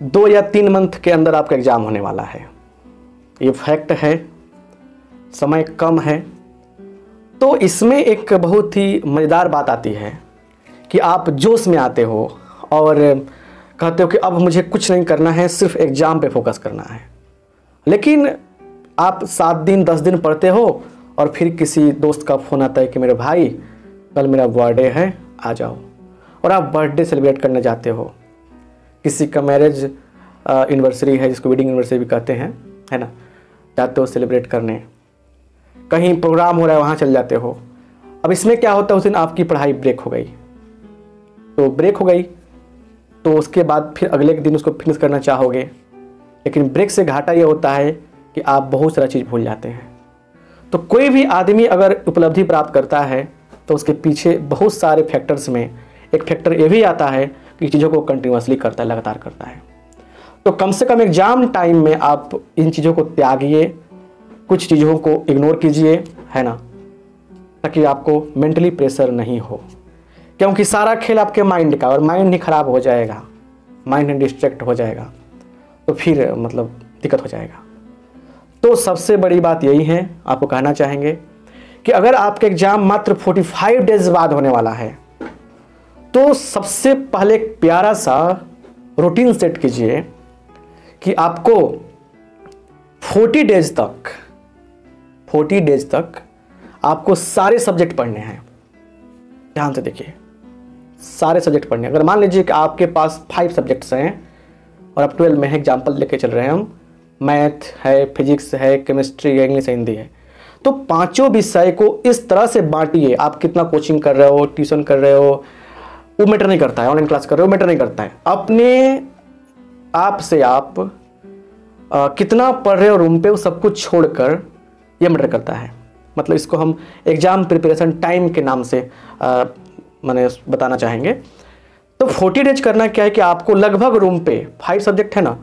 दो या तीन मंथ के अंदर आपका एग्ज़ाम होने वाला है। ये फैक्ट है, समय कम है। तो इसमें एक बहुत ही मज़ेदार बात आती है कि आप जोश में आते हो और कहते हो कि अब मुझे कुछ नहीं करना है, सिर्फ़ एग्ज़ाम पे फोकस करना है। लेकिन आप सात दिन, दस दिन पढ़ते हो और फिर किसी दोस्त का फ़ोन आता है कि मेरे भाई, कल मेरा बर्थडे है, आ जाओ। और आप बर्थडे सेलिब्रेट करने जाते हो। किसी का मैरिज एनिवर्सरी है, जिसको वेडिंग एनिवर्सरी भी कहते हैं, है ना? जाते हो सेलिब्रेट करने। कहीं प्रोग्राम हो रहा है, वहाँ चल जाते हो। अब इसमें क्या होता है, उस दिन आपकी पढ़ाई ब्रेक हो गई। तो ब्रेक हो गई तो उसके बाद फिर अगले दिन उसको फिनिश करना चाहोगे। लेकिन ब्रेक से घाटा ये होता है कि आप बहुत सारा चीज़ भूल जाते हैं। तो कोई भी आदमी अगर उपलब्धि प्राप्त करता है तो उसके पीछे बहुत सारे फैक्टर्स में, एक फैक्टर ये भी आता है कि चीज़ों को कंटिन्यूसली करता है लगातार करता है। तो कम से कम एग्ज़ाम टाइम में आप इन चीज़ों को त्यागिए, कुछ चीज़ों को इग्नोर कीजिए, है ना? ताकि आपको मेंटली प्रेशर नहीं हो। क्योंकि सारा खेल आपके माइंड का, और माइंड ही खराब हो जाएगा। माइंड डिस्ट्रैक्ट हो जाएगा। तो फिर मतलब दिक्कत हो जाएगा। तो सबसे बड़ी बात यही है, आपको कहना चाहेंगे कि अगर आपका एग्ज़ाम मात्र 45 डेज़ बाद होने वाला है तो सबसे पहले एक प्यारा सा रूटीन सेट कीजिए कि आपको 40 डेज़ तक 40 डेज़ तक आपको सारे सब्जेक्ट पढ़ने हैं। ध्यान से देखिए, सारे सब्जेक्ट पढ़ने अगर मान लीजिए कि आपके पास फाइव सब्जेक्ट्स हैं और आप ट्वेल्व में एग्ज़ाम्पल लेके चल रहे हैं हम मैथ है फिजिक्स है केमिस्ट्री है इंग्लिश हिंदी है तो पाँचों विषय को इस तरह से बांटिए। आप कितना कोचिंग कर रहे हो ट्यूशन कर रहे हो वो मैटर नहीं करता है ऑनलाइन क्लास कर रहे हो मैटर नहीं करता है। अपने आप से आप आ, कितना पढ़ रहे हो रूम पे वो सब कुछ छोड़कर ये मैटर करता है। मतलब इसको हम एग्ज़ाम प्रिपरेशन टाइम के नाम से मैंने बताना चाहेंगे। तो फोर्टी डेज़ करना क्या है कि आपको लगभग रूम पे फाइव सब्जेक्ट है ना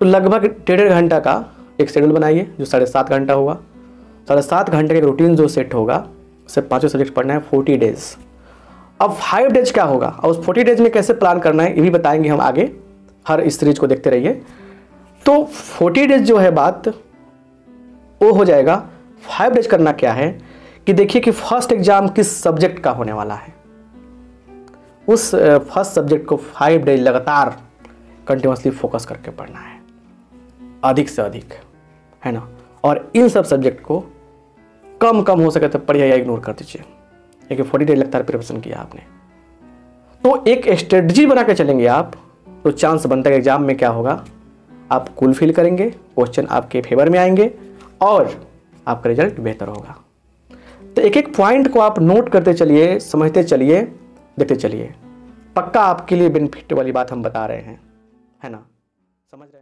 तो लगभग डेढ़ घंटा का एक शेड्यूल बनाइए जो साढ़े सात घंटा होगा। साढ़े सात घंटे का रूटीन जो सेट होगा उसे पाँचों सब्जेक्ट पढ़ना है फोर्टी डेज़ अब फाइव डेज़ क्या होगा? और उस फोर्टी डेज़ में कैसे प्लान करना है, ये भी बताएँगे हम आगे। हर इस सीरीज़ को देखते रहिए। तो फोर्टी डेज़ जो है बात, वो हो जाएगा फाइव डेज़ करना क्या है? कि देखिए कि फ़र्स्ट एग्ज़ाम किस सब्जेक्ट का होने वाला है। उस फ़र्स्ट सब्जेक्ट को फाइव डेज़ लगातार कंटिन्यूसली फोकस करके पढ़ना है। अधिक से अधिक, है ना? और इन सब सब्जेक्ट को कम कम हो सके तो पढ़िए या इग्नोर कर दीजिए। क्योंकि फोर्टी डेज़ लगातार प्रिपरेशन किया आपने। तो एक स्ट्रेटजी बना के चलेंगे आप तो चांस बनता है एग्ज़ाम में क्या होगा। आप कूल फील करेंगे क्वेश्चन आपके फेवर में आएँगे और आपका रिज़ल्ट बेहतर होगा। तो एक एक पॉइंट को आप नोट करते चलिए, समझते चलिए, देखते चलिए। पक्का आपके लिए बेनिफिट वाली बात हम बता रहे हैं, है ना? समझ रहे